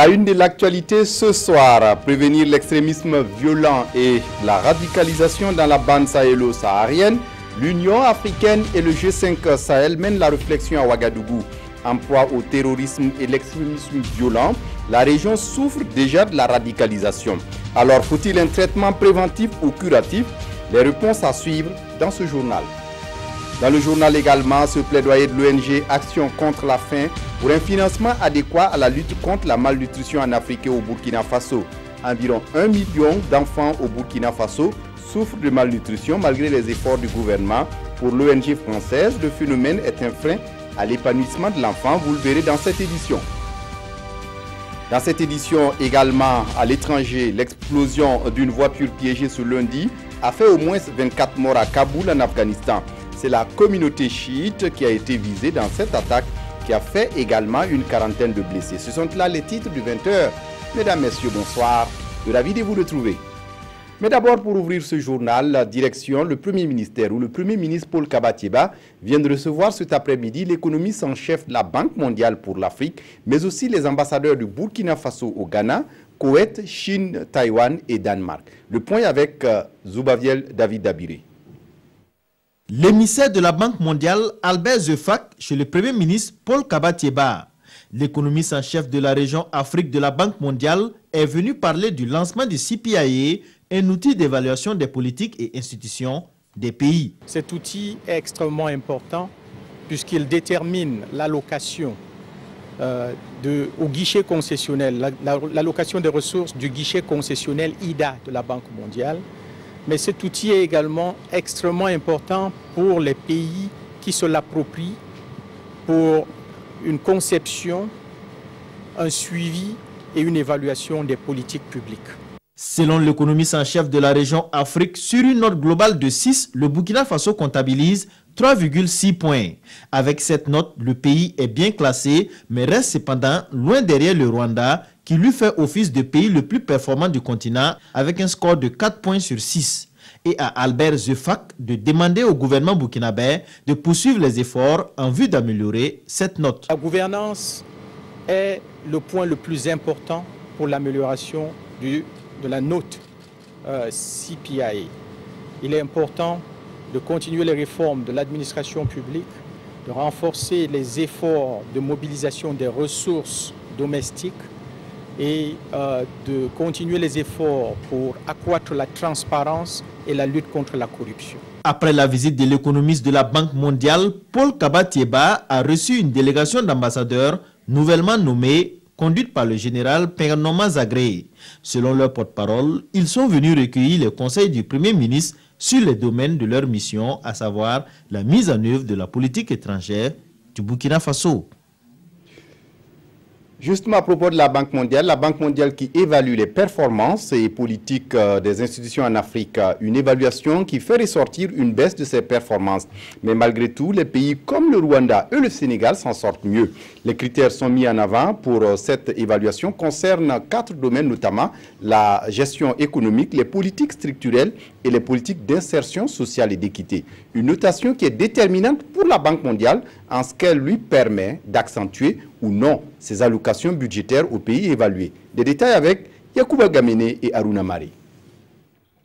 la une de l'actualité ce soir, prévenir l'extrémisme violent et la radicalisation dans la bande sahélo-saharienne, l'Union africaine et le G5 Sahel mènent la réflexion à Ouagadougou. En proie au terrorisme et l'extrémisme violent, la région souffre déjà de la radicalisation. Alors faut-il un traitement préventif ou curatif? Les réponses à suivre dans ce journal. Dans le journal également, ce plaidoyer de l'ONG Action contre la faim pour un financement adéquat à la lutte contre la malnutrition en Afrique et au Burkina Faso. Environ 1 million d'enfants au Burkina Faso souffrent de malnutrition malgré les efforts du gouvernement. Pour l'ONG française, le phénomène est un frein à l'épanouissement de l'enfant, vous le verrez dans cette édition. Dans cette édition également à l'étranger, l'explosion d'une voiture piégée ce lundi a fait au moins 24 morts à Kaboul en Afghanistan. C'est la communauté chiite qui a été visée dans cette attaque qui a fait également une quarantaine de blessés. Ce sont là les titres du 20h. Mesdames, Messieurs, bonsoir. De ravi de vous retrouver. Mais d'abord, pour ouvrir ce journal, la direction, le Premier ministère ou le Premier ministre Paul Kabatieba vient de recevoir cet après-midi l'économiste en chef de la Banque mondiale pour l'Afrique, mais aussi les ambassadeurs du Burkina Faso au Ghana, Koweït, Chine, Taïwan et Danemark. Le point avec euh, Zoubaviel David Dabiré. L'émissaire de la Banque mondiale, Albert Zefak, chez le Premier ministre Paul Kabatieba. L'économiste en chef de la région Afrique de la Banque mondiale est venu parler du lancement du CPIA, un outil d'évaluation des politiques et institutions des pays. Cet outil est extrêmement important puisqu'il détermine l'allocation euh, au guichet concessionnel, l'allocation des ressources du guichet concessionnel IDA de la Banque mondiale. Mais cet outil est également extrêmement important pour les pays qui se l'approprient pour une conception, un suivi et une évaluation des politiques publiques. Selon l'économiste en chef de la région Afrique, sur une note globale de 6, le Burkina Faso comptabilise 3,6 points. Avec cette note, le pays est bien classé, mais reste cependant loin derrière le Rwanda, qui lui fait office de pays le plus performant du continent, avec un score de 4 points sur 6 et à Albert Zefak de demander au gouvernement burkinabé de poursuivre les efforts en vue d'améliorer cette note. La gouvernance est le point le plus important pour l'amélioration de la note euh, CPIA. Il est important de continuer les réformes de l'administration publique, de renforcer les efforts de mobilisation des ressources domestiques et euh, de continuer les efforts pour accroître la transparence et la lutte contre la corruption. Après la visite de l'économiste de la Banque mondiale, Paul Kabatieba a reçu une délégation d'ambassadeurs nouvellement nommée conduite par le général Pernoma Zagré. Selon leur porte-parole, ils sont venus recueillir les conseils du Premier ministre sur les domaines de leur mission, à savoir la mise en œuvre de la politique étrangère du Burkina Faso. Justement à propos de la Banque mondiale, la Banque mondiale qui évalue les performances et politiques euh, des institutions en Afrique, euh, une évaluation qui fait ressortir une baisse de ces performances. Mais malgré tout, les pays comme le Rwanda et le Sénégal s'en sortent mieux. Les critères sont mis en avant pour euh, cette évaluation concernent quatre domaines, notamment la gestion économique, les politiques structurelles et les politiques d'insertion sociale et d'équité. Une notation qui est déterminante pour la Banque mondiale en ce qu'elle lui permet d'accentuer ou non ses allocations budgétaires aux pays évalués. Des détails avec Yacouba Gamene et Aruna Mari.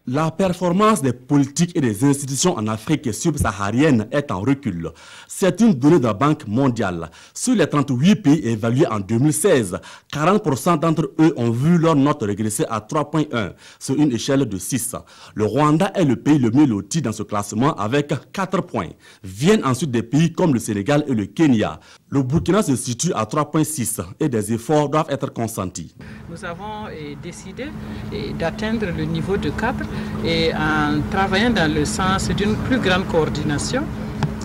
La performance des politiques et des institutions en Afrique subsaharienne est en recul. C'est une donnée de la Banque mondiale. Sur les 38 pays évalués en 2016, 40% d'entre eux ont vu leur note régresser à 3.1 sur une échelle de 6. Le Rwanda est le pays le mieux loti dans ce classement avec 4 points. Viennent ensuite des pays comme le Sénégal et le Kenya. Le Burkina se situe à 3.6 et des efforts doivent être consentis. Nous avons décidé d'atteindre le niveau de 4 et en travaillant dans le sens d'une plus grande coordination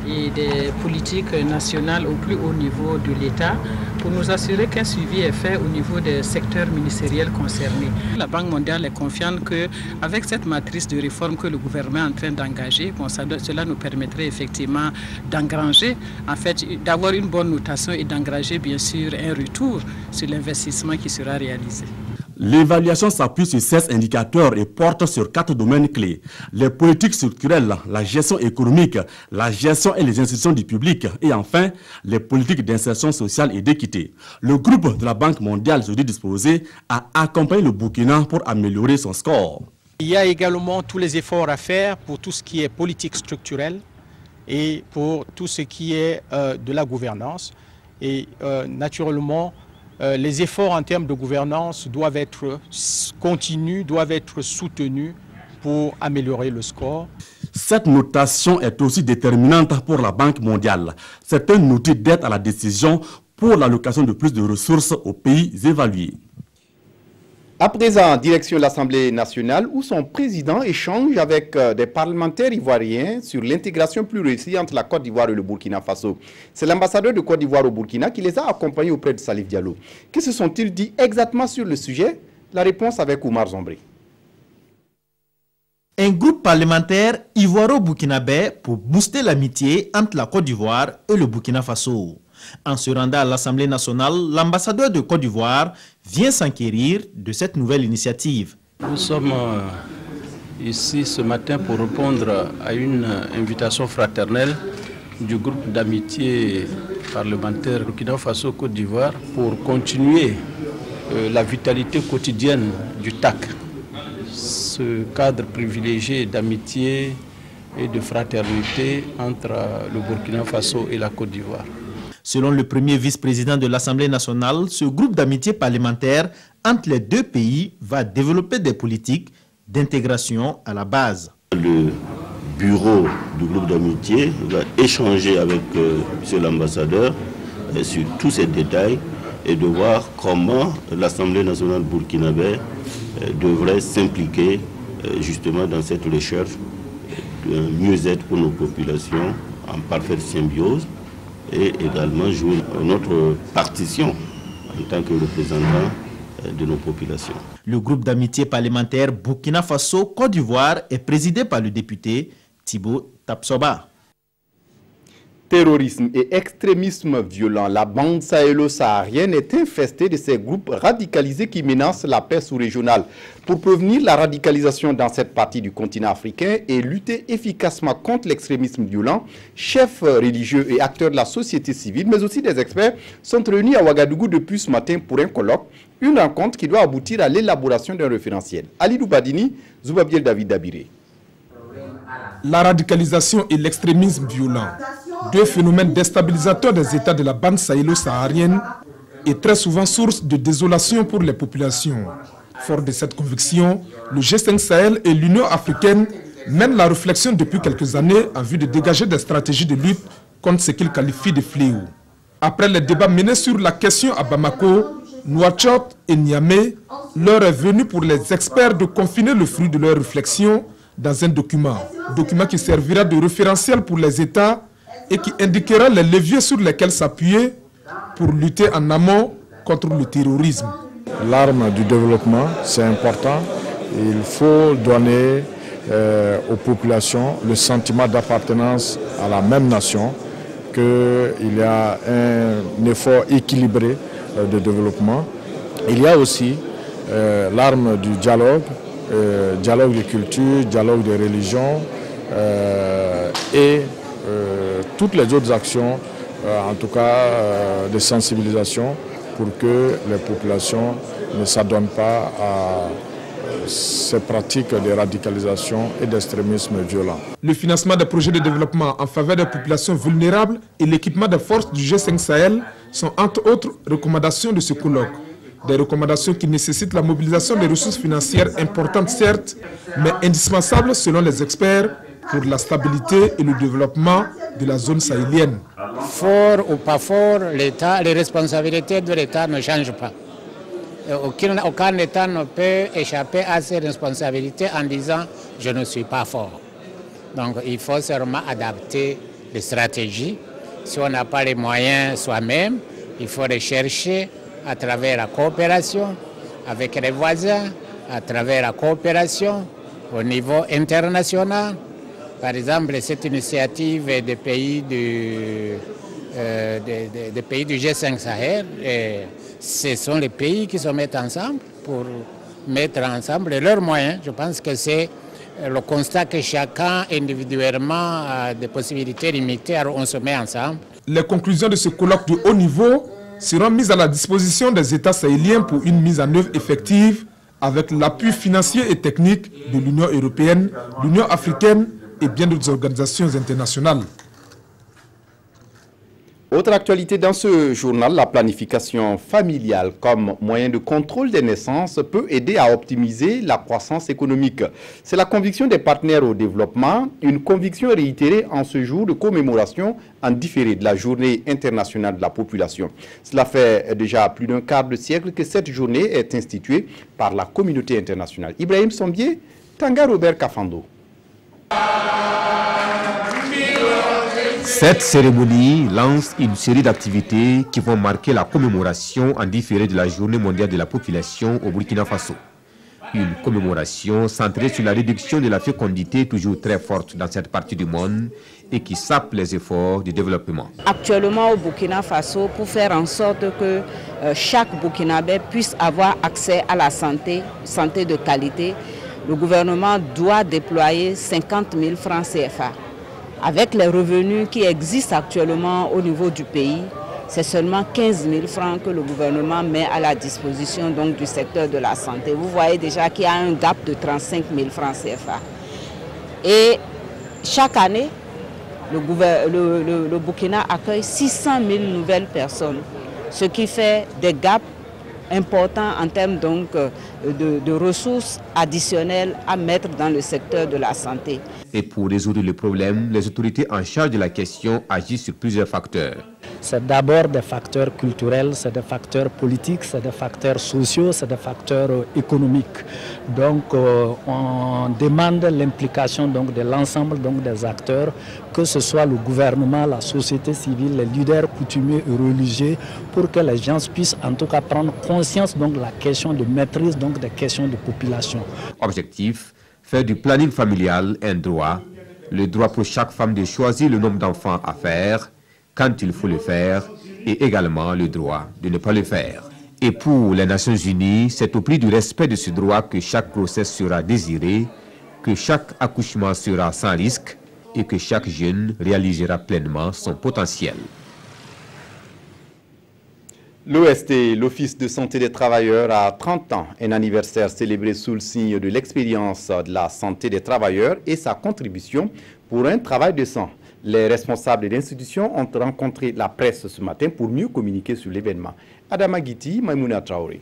et des politiques nationales au plus haut niveau de l'État pour nous assurer qu'un suivi est fait au niveau des secteurs ministériels concernés. La Banque mondiale est confiante qu'avec cette matrice de réforme que le gouvernement est en train d'engager, cela nous permettrait effectivement d'engranger, en fait, d'avoir une bonne notation et d'engranger bien sûr un retour sur l'investissement qui sera réalisé. L'évaluation s'appuie sur 16 indicateurs et porte sur quatre domaines clés. Les politiques structurelles, la gestion économique, la gestion et les institutions du public et enfin les politiques d'insertion sociale et d'équité. Le groupe de la Banque mondiale dit disposé à accompagner le Burkina pour améliorer son score. Il y a également tous les efforts à faire pour tout ce qui est politique structurelle et pour tout ce qui est euh, de la gouvernance. Et euh, naturellement, euh, les efforts en termes de gouvernance doivent être continus, doivent être soutenus pour améliorer le score. Cette notation est aussi déterminante pour la Banque mondiale. C'est un outil d'aide à la décision pour l'allocation de plus de ressources aux pays évalués. À présent, direction l'Assemblée nationale, où son président échange avec euh, des parlementaires ivoiriens sur l'intégration plus réussie entre la Côte d'Ivoire et le Burkina Faso. C'est l'ambassadeur de Côte d'Ivoire au Burkina qui les a accompagnés auprès de Salif Diallo. Que se sont-ils dit exactement sur le sujet? La réponse avec Oumar Zombré. Un groupe parlementaire ivoiro-burkinabé pour booster l'amitié entre la Côte d'Ivoire et le Burkina Faso. En se rendant à l'Assemblée nationale, l'ambassadeur de Côte d'Ivoire vient s'enquérir de cette nouvelle initiative. Nous sommes euh, ici ce matin pour répondre à une invitation fraternelle du groupe d'amitié parlementaire Burkina Faso-Côte d'Ivoire pour continuer euh, la vitalité quotidienne du TAC. Ce cadre privilégié d'amitié et de fraternité entre le Burkina Faso et la Côte d'Ivoire. Selon le premier vice-président de l'Assemblée nationale, ce groupe d'amitié parlementaire entre les deux pays va développer des politiques d'intégration à la base. Le bureau du groupe d'amitié va échanger avec euh, M. l'ambassadeur euh, sur tous ces détails et de voir comment l'Assemblée nationale burkinabé euh, devrait s'impliquer justement dans cette recherche d'un mieux-être pour nos populations en parfaite symbiose et également jouer notre partition en tant que représentant euh, de nos populations. Le groupe d'amitié parlementaire Burkina Faso-Côte d'Ivoire est présidé par le député Thibaut Tapsoba terrorisme et extrémisme violent, la bande sahélo-saharienne est infestée de ces groupes radicalisés qui menacent la paix sous-régionale. Pour prévenir la radicalisation dans cette partie du continent africain et lutter efficacement contre l'extrémisme violent, chefs religieux et acteurs de la société civile, mais aussi des experts, sont réunis à Ouagadougou depuis ce matin pour un colloque, une rencontre qui doit aboutir à l'élaboration d'un référentiel. Ali Badini, Zoubabiel David Dabiré. La radicalisation et l'extrémisme violent deux phénomènes déstabilisateurs des États de la bande sahélo-saharienne et très souvent source de désolation pour les populations. Fort de cette conviction, le G5 Sahel et l'Union africaine mènent la réflexion depuis quelques années en vue de dégager des stratégies de lutte contre ce qu'ils qualifient de fléaux. Après les débats menés sur la question à Bamako, Nouakchott et Niamey, l'heure est venue pour les experts de confiner le fruit de leurs réflexions dans un document. Document qui servira de référentiel pour les États et qui indiquera les leviers sur lesquels s'appuyer pour lutter en amont contre le terrorisme. L'arme du développement, c'est important. Il faut donner euh, aux populations le sentiment d'appartenance à la même nation, qu'il y a un effort équilibré euh, de développement. Il y a aussi euh, l'arme du dialogue, dialogue de culture, dialogue de religion et toutes les autres actions, en tout cas de sensibilisation, pour que les populations ne s'adonnent pas à ces pratiques de radicalisation et d'extrémisme violent. Le financement des projets de développement en faveur des populations vulnérables et l'équipement des forces du G5 Sahel sont entre autres recommandations de ce colloque. Des recommandations qui nécessitent la mobilisation des ressources financières importantes certes, mais indispensables selon les experts pour la stabilité et le développement de la zone sahélienne. Fort ou pas fort, les responsabilités de l'État ne changent pas. Aucun, aucun État ne peut échapper à ses responsabilités en disant je ne suis pas fort. Donc il faut seulement adapter les stratégies. Si on n'a pas les moyens soi-même, il faut les chercher à travers la coopération avec les voisins, à travers la coopération au niveau international. Par exemple, cette initiative des pays du, euh, des, pays du G5 Sahel, ce sont les pays qui se mettent ensemble pour mettre ensemble leurs moyens. Je pense que c'est le constat que chacun individuellement a des possibilités limitées, alors on se met ensemble. Les conclusions de ce colloque de haut niveau seront mises à la disposition des États sahéliens pour une mise en œuvre effective avec l'appui financier et technique de l'Union européenne, l'Union africaine et bien d'autres organisations internationales. Autre actualité dans ce journal, la planification familiale comme moyen de contrôle des naissances peut aider à optimiser la croissance économique. C'est la conviction des partenaires au développement, une conviction réitérée en ce jour de commémoration en différé de la journée internationale de la population. Cela fait déjà plus d'un quart de siècle que cette journée est instituée par la communauté internationale. Ibrahim Sombier, Tanga Robert Kafando. Cette cérémonie lance une série d'activités qui vont marquer la commémoration en différé de la Journée mondiale de la population au Burkina Faso. Une commémoration centrée sur la réduction de la fécondité toujours très forte dans cette partie du monde et qui sape les efforts de développement. Actuellement au Burkina Faso, pour faire en sorte que euh, chaque Burkinabé puisse avoir accès à la santé, santé de qualité, le gouvernement doit déployer 50 000 francs CFA. Avec les revenus qui existent actuellement au niveau du pays, c'est seulement 15 000 francs que le gouvernement met à la disposition donc, du secteur de la santé. Vous voyez déjà qu'il y a un gap de 35 000 francs CFA. Et chaque année, le, le, le Burkina accueille 600 000 nouvelles personnes, ce qui fait des gaps importants en termes donc, de, de ressources additionnelles à mettre dans le secteur de la santé. Et pour résoudre le problème, les autorités en charge de la question agissent sur plusieurs facteurs. C'est d'abord des facteurs culturels, c'est des facteurs politiques, c'est des facteurs sociaux, c'est des facteurs euh, économiques. Donc euh, on demande l'implication de l'ensemble des acteurs, que ce soit le gouvernement, la société civile, les leaders coutumiers et religieux, pour que les gens puissent en tout cas prendre conscience donc de la question de maîtrise donc des questions de population. Objectif faire du planning familial un droit, le droit pour chaque femme de choisir le nombre d'enfants à faire, quand il faut le faire, et également le droit de ne pas le faire. Et pour les Nations Unies, c'est au prix du respect de ce droit que chaque grossesse sera désirée, que chaque accouchement sera sans risque et que chaque jeune réalisera pleinement son potentiel. L'OST, l'Office de santé des travailleurs, a 30 ans, un anniversaire célébré sous le signe de l'expérience de la santé des travailleurs et sa contribution pour un travail décent. Les responsables de l'institution ont rencontré la presse ce matin pour mieux communiquer sur l'événement. Adama Giti, Maimouna Traoré.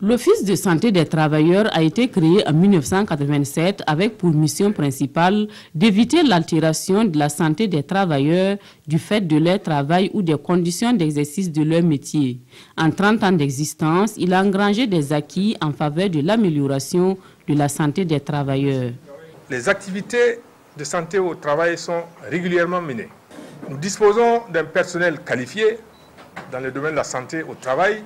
L'Office de santé des travailleurs a été créé en 1987 avec pour mission principale d'éviter l'altération de la santé des travailleurs du fait de leur travail ou des conditions d'exercice de leur métier. En 30 ans d'existence, il a engrangé des acquis en faveur de l'amélioration de la santé des travailleurs. Les activités de santé au travail sont régulièrement menées. Nous disposons d'un personnel qualifié dans le domaine de la santé au travail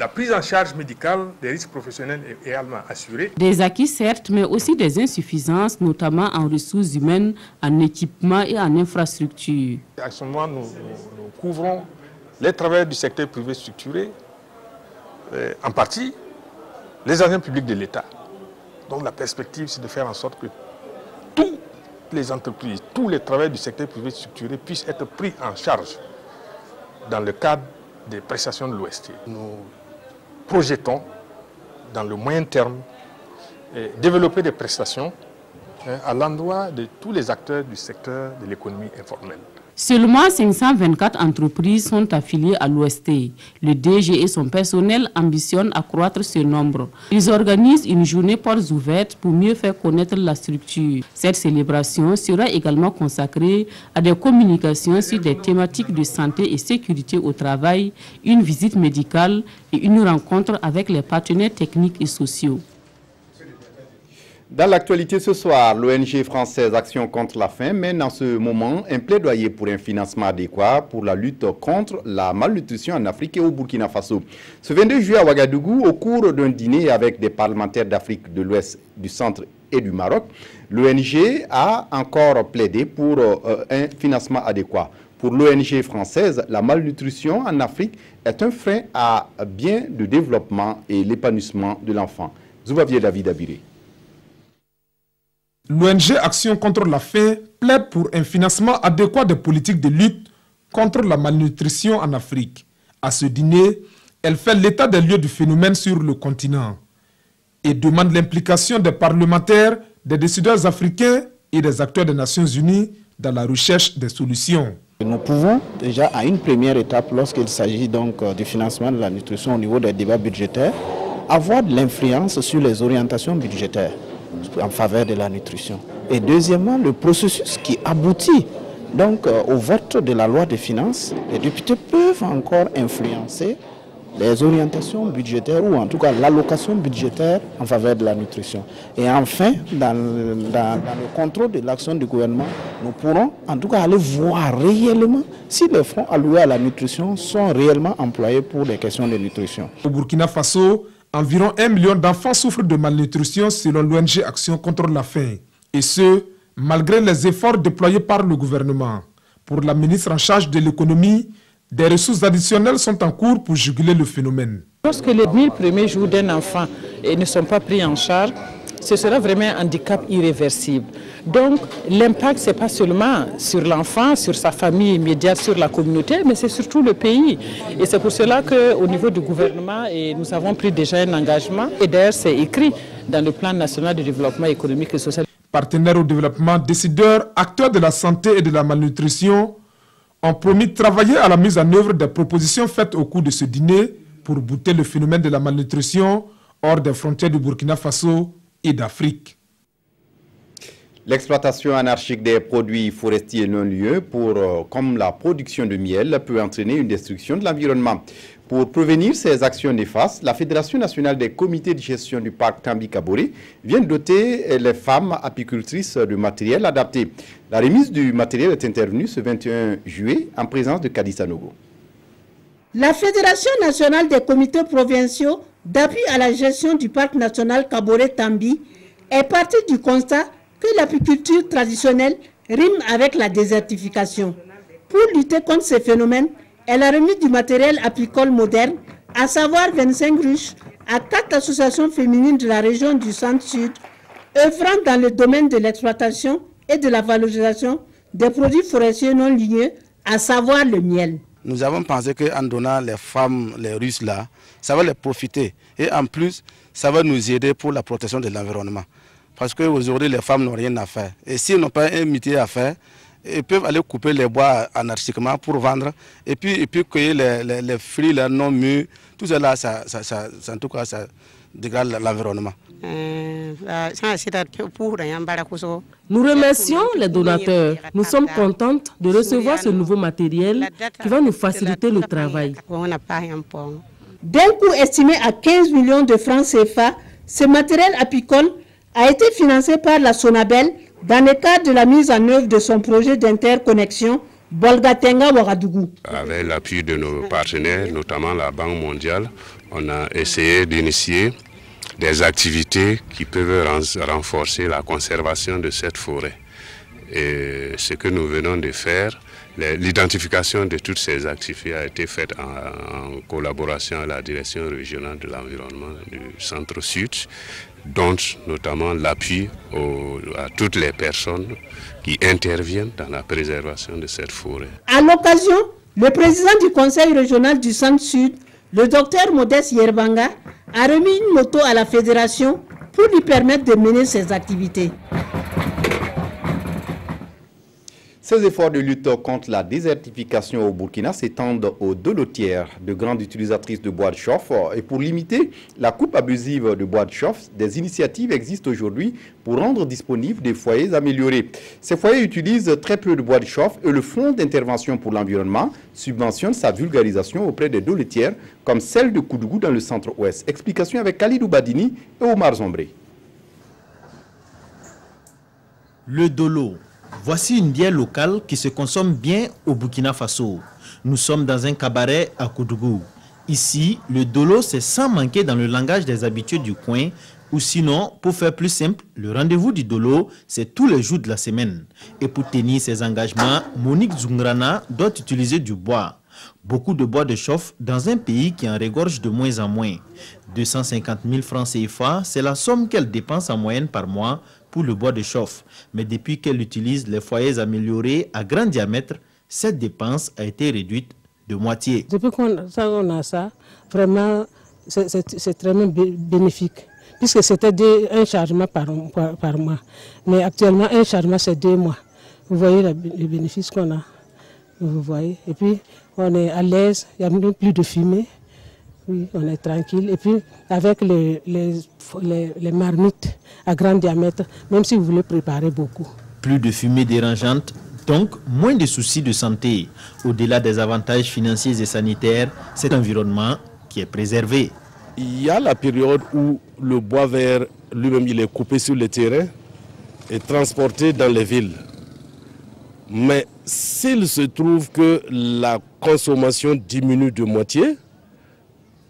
la prise en charge médicale des risques professionnels est également assurée. Des acquis certes, mais aussi des insuffisances, notamment en ressources humaines, en équipement et en infrastructure. À ce moment, nous, nous, couvrons les travailleurs du secteur privé structuré, euh, en partie les agents publics de l'État. Donc la perspective, c'est de faire en sorte que toutes les entreprises, tous les travailleurs du secteur privé structuré puissent être pris en charge dans le cadre des prestations de l'Ouest. Nous projetons dans le moyen terme développer des prestations hein, à l'endroit de tous les acteurs du secteur de l'économie informelle. Seulement 524 entreprises sont affiliées à l'OST. Le DG et son personnel ambitionnent accroître ce nombre. Ils organisent une journée portes ouvertes pour mieux faire connaître la structure. Cette célébration sera également consacrée à des communications sur des thématiques de santé et sécurité au travail, une visite médicale et une rencontre avec les partenaires techniques et sociaux. Dans l'actualité ce soir, l'ONG française Action contre la faim mène en ce moment un plaidoyer pour un financement adéquat pour la lutte contre la malnutrition en Afrique et au Burkina Faso. Ce 22 juillet à Ouagadougou, au cours d'un dîner avec des parlementaires d'Afrique de l'Ouest, du Centre et du Maroc, l'ONG a encore plaidé pour euh, un financement adéquat. Pour l'ONG française, la malnutrition en Afrique est un frein à bien de développement et l'épanouissement de l'enfant. Zoubavier David Abiré. L'ONG Action contre la faim plaide pour un financement adéquat des politiques de lutte contre la malnutrition en Afrique. À ce dîner, elle fait l'état des lieux du phénomène sur le continent et demande l'implication des parlementaires, des décideurs africains et des acteurs des Nations Unies dans la recherche des solutions. Nous pouvons déjà à une première étape, lorsqu'il s'agit donc euh, du financement de la nutrition au niveau des débats budgétaires, avoir de l'influence sur les orientations budgétaires en faveur de la nutrition. Et deuxièmement, le processus qui aboutit donc euh, au vote de la loi des finances, les députés peuvent encore influencer les orientations budgétaires ou en tout cas l'allocation budgétaire en faveur de la nutrition. Et enfin, dans, le contrôle de l'action du gouvernement, nous pourrons en tout cas aller voir réellement si les fonds alloués à la nutrition sont réellement employés pour les questions de nutrition. Au Burkina Faso, environ un million d'enfants souffrent de malnutrition selon l'ONG Action contre la faim. Et ce, malgré les efforts déployés par le gouvernement. Pour la ministre en charge de l'économie, des ressources additionnelles sont en cours pour juguler le phénomène. Lorsque les 1000 premiers jours d'un enfant ne sont pas pris en charge, ce sera vraiment un handicap irréversible. Donc l'impact, ce n'est pas seulement sur l'enfant, sur sa famille immédiate, sur la communauté, mais c'est surtout le pays. Et c'est pour cela qu'au niveau du gouvernement, et nous avons pris déjà un engagement, et d'ailleurs c'est écrit dans le plan national de développement économique et social. Partenaires au développement, décideurs, acteurs de la santé et de la malnutrition, ont promis de travailler à la mise en œuvre des propositions faites au cours de ce dîner pour bouter le phénomène de la malnutrition hors des frontières du Burkina Faso et d'Afrique. L'exploitation anarchique des produits forestiers non lieux, pour, euh, comme la production de miel, peut entraîner une destruction de l'environnement. Pour prévenir ces actions néfastes, la Fédération nationale des comités de gestion du parc Tambi-Kabori vient doter les femmes apicultrices de matériel adapté. La remise du matériel est intervenue ce 21 juillet en présence de Kadissa Nogo. La Fédération nationale des comités provinciaux d'appui à la gestion du parc national Kabore-Tambi est partie du constat que l'apiculture traditionnelle rime avec la désertification. Pour lutter contre ces phénomènes, elle a remis du matériel apicole moderne, à savoir 25 ruches, à quatre associations féminines de la région du Centre-Sud, œuvrant dans le domaine de l'exploitation et de la valorisation des produits forestiers non ligneux, à savoir le miel. Nous avons pensé qu'en donnant les femmes, les Russes là, ça va les profiter. Et en plus, ça va nous aider pour la protection de l'environnement. Parce qu'aujourd'hui, les femmes n'ont rien à faire. Et s'ils n'ont pas un métier à faire, ils peuvent aller couper les bois anarchiquement pour vendre et puis, et puis cueillir les, les, fruits là, non mûrs. Tout cela, ça, ça, ça, en tout cas, ça dégrade l'environnement. Nous remercions les donateurs. Nous sommes contentes de recevoir ce nouveau matériel qui va nous faciliter le travail. D'un coût estimé à 15 millions de francs CFA, ce matériel apicole a été financé par la Sonabel dans le cadre de la mise en œuvre de son projet d'interconnexion Bolgatenga-Ouagadougou. Avec l'appui de nos partenaires, notamment la Banque mondiale, on a essayé d'initier des activités qui peuvent renforcer la conservation de cette forêt. Et ce que nous venons de faire, l'identification de toutes ces activités a été faite en, collaboration avec la direction régionale de l'environnement du centre-sud dont notamment l'appui à toutes les personnes qui interviennent dans la préservation de cette forêt. À l'occasion, le président du conseil régional du Centre-Sud, le docteur Modeste Yerbanga, a remis une moto à la fédération pour lui permettre de mener ses activités. Ces efforts de lutte contre la désertification au Burkina s'étendent aux deux lotières de grandes utilisatrices de bois de chauffe. Et pour limiter la coupe abusive de bois de chauffe, des initiatives existent aujourd'hui pour rendre disponibles des foyers améliorés. Ces foyers utilisent très peu de bois de chauffe et le Fonds d'intervention pour l'environnement subventionne sa vulgarisation auprès des deux comme celle de Koudougou dans le centre-ouest. Explication avec Khalidou Badini et Omar Zombré. Le dolo Voici une bière locale qui se consomme bien au Burkina Faso. Nous sommes dans un cabaret à Koudougou. Ici, le dolo, c'est sans manquer dans le langage des habitués du coin, Ou sinon, pour faire plus simple, le rendez-vous du Dolo, c'est tous les jours de la semaine. Et pour tenir ses engagements, Monique Zungrana doit utiliser du bois. Beaucoup de bois de chauffe dans un pays qui en régorge de moins en moins. 250 000 francs CFA, c'est la somme qu'elle dépense en moyenne par mois pour le bois de chauffe. Mais depuis qu'elle utilise les foyers améliorés à grand diamètre, cette dépense a été réduite de moitié. Depuis qu'on a ça, vraiment, c'est très bénéfique puisque c'était un chargement par, mois. Mais actuellement, un chargement, c'est deux mois. Vous voyez le bénéfice qu'on a. Vous voyez. Et puis, on est à l'aise, il n'y a plus de fumée. Oui, on est tranquille. Et puis, avec les, les, les, marmites à grand diamètre, même si vous voulez préparer beaucoup. Plus de fumée dérangeante, donc moins de soucis de santé. Au-delà des avantages financiers et sanitaires, cet environnement qui est préservé. Il y a la période où le bois vert lui-même il est coupé sur le terrain et transporté dans les villes. Mais s'il se trouve que la consommation diminue de moitié,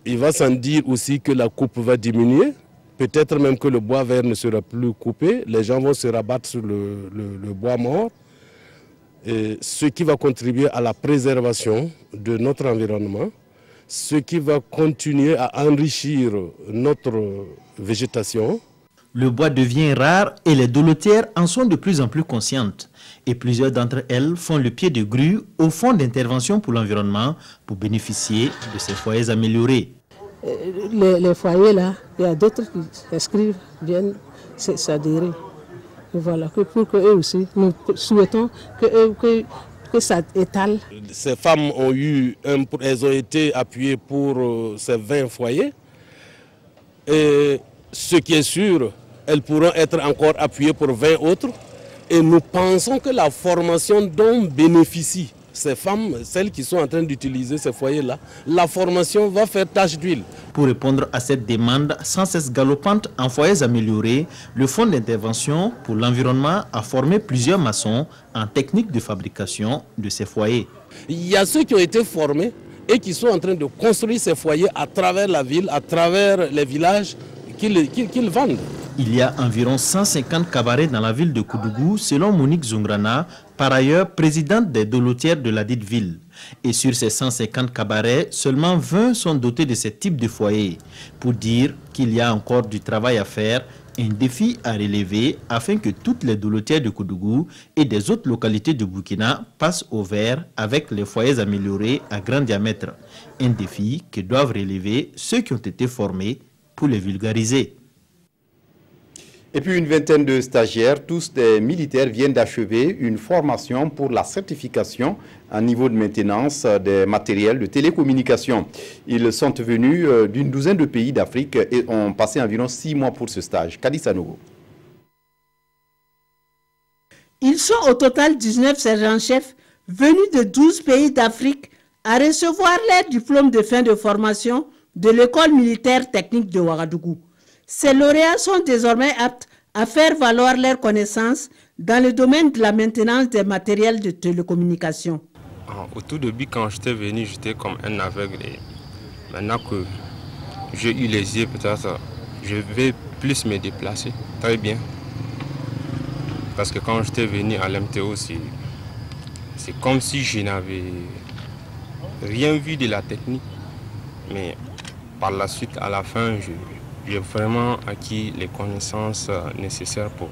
il va sans dire aussi que la coupe va diminuer. Peut-être même que le bois vert ne sera plus coupé. Les gens vont se rabattre sur le, bois mort. Ce qui va contribuer à la préservation de notre environnement ce qui va continuer à enrichir notre végétation. Le bois devient rare et les dolotières en sont de plus en plus conscientes. Et plusieurs d'entre elles font le pied de grue au fond d'intervention pour l'environnement pour bénéficier de ces foyers améliorés. Euh, les, foyers là, il y a d'autres qui s'inscrivent, viennent s'adhérer. Voilà, que pour qu'eux aussi, nous souhaitons que, que que ça étale. Ces femmes ont eu, elles ont été appuyées pour euh, ces 20 foyers. Et ce qui est sûr, elles pourront être encore appuyées pour 20 autres. Et nous pensons que la formation dont bénéficient ces femmes, celles qui sont en train d'utiliser ces foyers-là, la formation va faire tâche d'huile. Pour répondre à cette demande sans cesse galopante en foyers améliorés, le Fonds d'intervention pour l'environnement a formé plusieurs maçons en technique de fabrication de ces foyers. Il y a ceux qui ont été formés et qui sont en train de construire ces foyers à travers la ville, à travers les villages qu'ils vendent. Il y a environ 150 cabarets dans la ville de Koudougou, selon Monique Zungrana, par ailleurs présidente des dolotières de la dite ville. Et sur ces 150 cabarets, seulement 20 sont dotés de ce type de foyer, pour dire qu'il y a encore du travail à faire, un défi à relever afin que toutes les dolotières de Koudougou et des autres localités de Burkina passent au vert avec les foyers améliorés à grand diamètre. Un défi que doivent relever ceux qui ont été formés pour les vulgariser. Et puis une vingtaine de stagiaires, tous des militaires, viennent d'achever une formation pour la certification à niveau de maintenance des matériels de télécommunication. Ils sont venus euh, d'une douzaine de pays d'Afrique et ont passé environ six mois pour ce stage. Kadissa Nogo. Ils sont au total 19 sergents-chefs venus de 12 pays d'Afrique à recevoir leur diplôme de fin de formation de l'école militaire technique de Ouagadougou. Ces lauréats sont désormais aptes à faire valoir leurs connaissances dans le domaine de la maintenance des matériels de télécommunication. Ah, au tout début, quand j'étais venu, j'étais comme un aveugle. maintenant que j'ai eu les yeux, peut-être, je vais plus me déplacer. Très bien. Parce que quand j'étais venu à l'MTO, c'est comme si je n'avais rien vu de la technique. Mais par la suite, à la fin, je, j'ai vraiment acquis les connaissances euh, nécessaires pour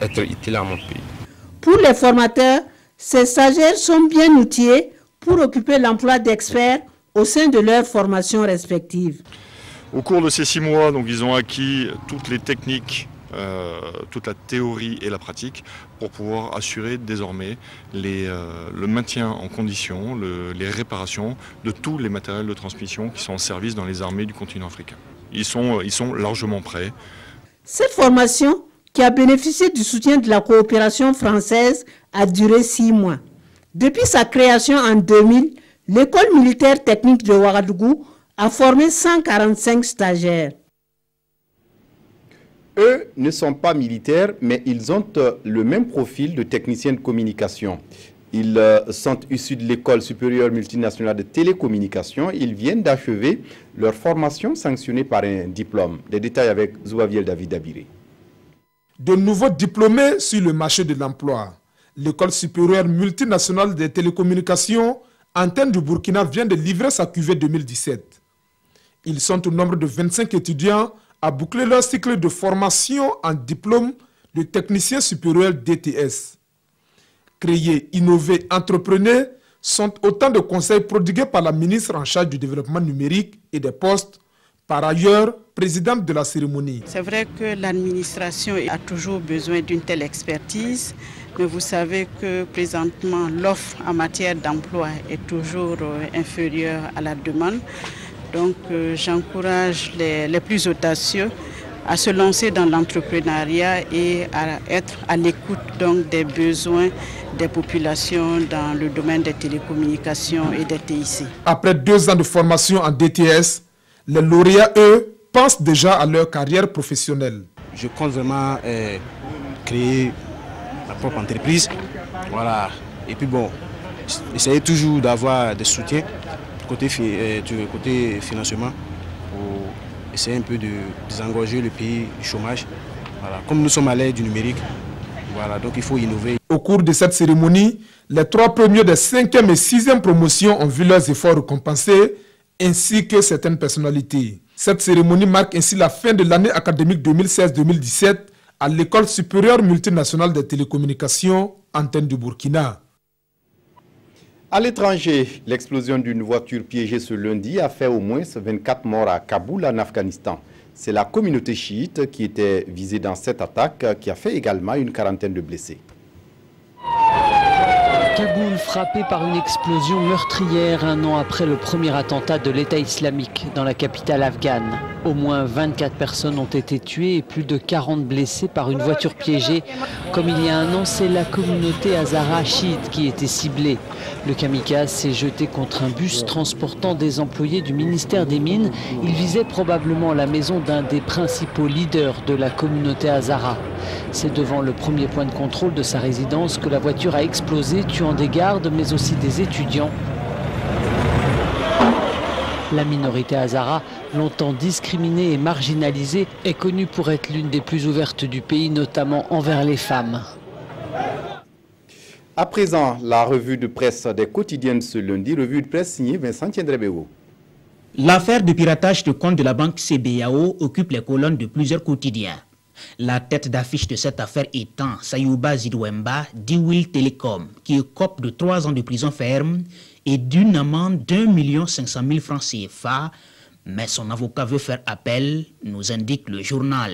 être utile à mon pays. Pour les formateurs, ces stagiaires sont bien outillés pour occuper l'emploi d'experts au sein de leurs formations respectives. Au cours de ces six mois, donc, ils ont acquis toutes les techniques, euh, toute la théorie et la pratique pour pouvoir assurer désormais les, euh, le maintien en condition, les réparations de tous les matériels de transmission qui sont en service dans les armées du continent africain ils sont, ils sont largement prêts. Cette formation, qui a bénéficié du soutien de la coopération française, a duré six mois. Depuis sa création en 2000, l'école militaire technique de Ouagadougou a formé 145 stagiaires. Eux ne sont pas militaires, mais ils ont euh, le même profil de technicien de communication. Ils euh, sont issus de l'école supérieure multinationale de télécommunications. Ils viennent d'achever leur formation sanctionnée par un diplôme. Des détails avec Zouaviel David Abiré. De nouveaux diplômés sur le marché de l'emploi. L'école supérieure multinationale des télécommunications, Antenne du Burkina, vient de livrer sa cuvée 2017. Ils sont au nombre de 25 étudiants à boucler leur cycle de formation en diplôme de technicien supérieur DTS créer, innover, entrepreneur sont autant de conseils prodigués par la ministre en charge du développement numérique et des postes, par ailleurs présidente de la cérémonie. C'est vrai que l'administration a toujours besoin d'une telle expertise, mais vous savez que présentement l'offre en matière d'emploi est toujours euh, inférieure à la demande. Donc euh, j'encourage les, les plus audacieux à se lancer dans l'entrepreneuriat et à être à l'écoute donc des besoins des populations dans le domaine des télécommunications et des TIC. Après deux ans de formation en DTS, les lauréats, eux, pensent déjà à leur carrière professionnelle. Je compte vraiment euh, créer ma propre entreprise. Voilà. Et puis bon, essayer toujours d'avoir des soutiens côté, euh, du côté financement essayer un peu de désengorger le pays du chômage. Comme nous sommes à l'aide du numérique, voilà, donc il faut innover. Au cours de cette cérémonie, les trois premiers des cinquième et sixième promotions ont vu leurs efforts récompensés, ainsi que certaines personnalités. Cette cérémonie marque ainsi la fin de l'année académique 2016-2017 à l'École supérieure multinationale des télécommunications, Antenne du Burkina. À l'étranger, l'explosion d'une voiture piégée ce lundi a fait au moins 24 morts à Kaboul, en Afghanistan. C'est la communauté chiite qui était visée dans cette attaque qui a fait également une quarantaine de blessés. Kaboul frappé par une explosion meurtrière un an après le premier attentat de l'État islamique dans la capitale afghane. Au moins 24 personnes ont été tuées et plus de 40 blessées par une voiture piégée. Comme il y a un an, c'est la communauté Hazara chiite qui était ciblée. Le kamikaze s'est jeté contre un bus transportant des employés du ministère des Mines. Il visait probablement la maison d'un des principaux leaders de la communauté Hazara. C'est devant le premier point de contrôle de sa résidence que la voiture a explosé, tuant des gardes mais aussi des étudiants. La minorité Hazara, longtemps discriminée et marginalisée, est connue pour être l'une des plus ouvertes du pays, notamment envers les femmes. À présent, la revue de presse des quotidiennes ce lundi, revue de presse signée Vincent Tiendrebeo. L'affaire de piratage de compte de la banque CBAO occupe les colonnes de plusieurs quotidiens. La tête d'affiche de cette affaire étant Sayouba Zidouemba d'Iwil Telecom, qui écope de trois ans de prison ferme et d'une amende d'un million cinq cent mille francs CFA, mais son avocat veut faire appel, nous indique le journal.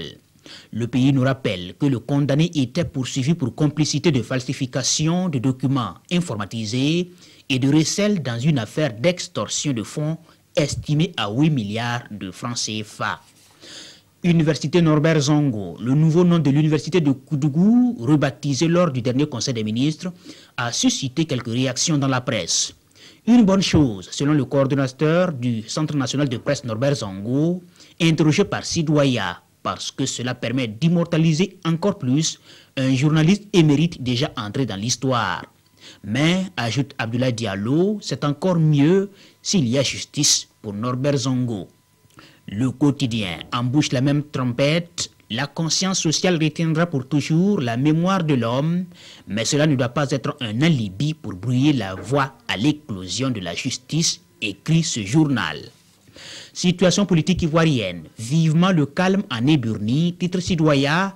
Le pays nous rappelle que le condamné était poursuivi pour complicité de falsification de documents informatisés et de recel dans une affaire d'extorsion de fonds estimée à 8 milliards de francs CFA. Université Norbert Zongo, le nouveau nom de l'université de Koudougou, rebaptisé lors du dernier Conseil des ministres, a suscité quelques réactions dans la presse. Une bonne chose, selon le coordonnateur du Centre national de presse Norbert Zongo, interrogé par Sidouaya, parce que cela permet d'immortaliser encore plus un journaliste émérite déjà entré dans l'histoire. Mais, ajoute Abdoulaye Diallo, c'est encore mieux s'il y a justice pour Norbert Zongo. Le quotidien embouche la même trompette. La conscience sociale retiendra pour toujours la mémoire de l'homme, mais cela ne doit pas être un alibi pour brouiller la voie à l'éclosion de la justice, écrit ce journal. Situation politique ivoirienne. Vivement le calme en Éburnie, titre citoyen,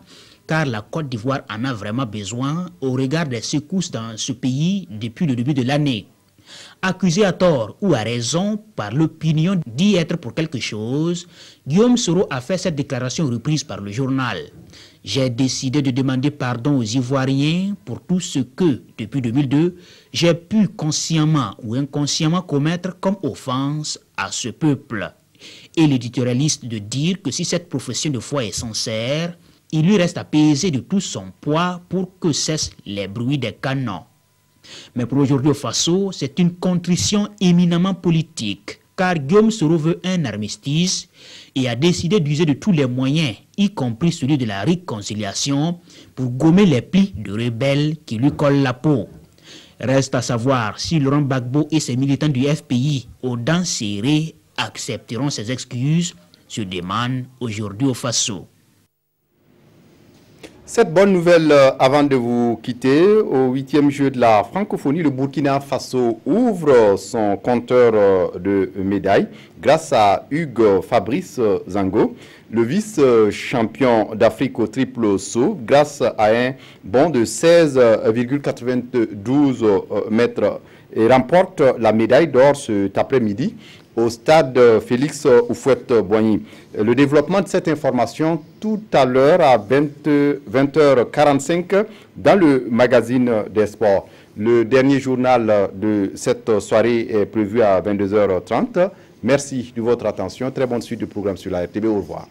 car la Côte d'Ivoire en a vraiment besoin au regard des secousses dans ce pays depuis le début de l'année. Accusé à tort ou à raison par l'opinion d'y être pour quelque chose, Guillaume Soro a fait cette déclaration reprise par le journal. J'ai décidé de demander pardon aux Ivoiriens pour tout ce que, depuis 2002, j'ai pu consciemment ou inconsciemment commettre comme offense à ce peuple. Et l'éditorialiste de dire que si cette profession de foi est sincère, il lui reste à peser de tout son poids pour que cessent les bruits des canons. Mais pour aujourd'hui au Faso, c'est une contrition éminemment politique, car Guillaume Soro veut un armistice et a décidé d'user de tous les moyens, y compris celui de la réconciliation, pour gommer les plis de rebelles qui lui collent la peau. Reste à savoir si Laurent Gbagbo et ses militants du FPI aux dents serrées accepteront ces excuses, se demande aujourd'hui au Faso. Cette bonne nouvelle, euh, avant de vous quitter, au huitième jeu de la francophonie, le Burkina Faso ouvre son compteur euh, de médailles grâce à Hugues Fabrice Zango, le vice-champion d'Afrique au triple saut, grâce à un bond de 16,92 euh, mètres et remporte la médaille d'or cet après-midi au stade Félix Oufouette-Boigny. Le développement de cette information tout à l'heure à 20, h 45 dans le magazine des sports. Le dernier journal de cette soirée est prévu à 22h30. Merci de votre attention. Très bonne suite du programme sur la RTB. Au revoir.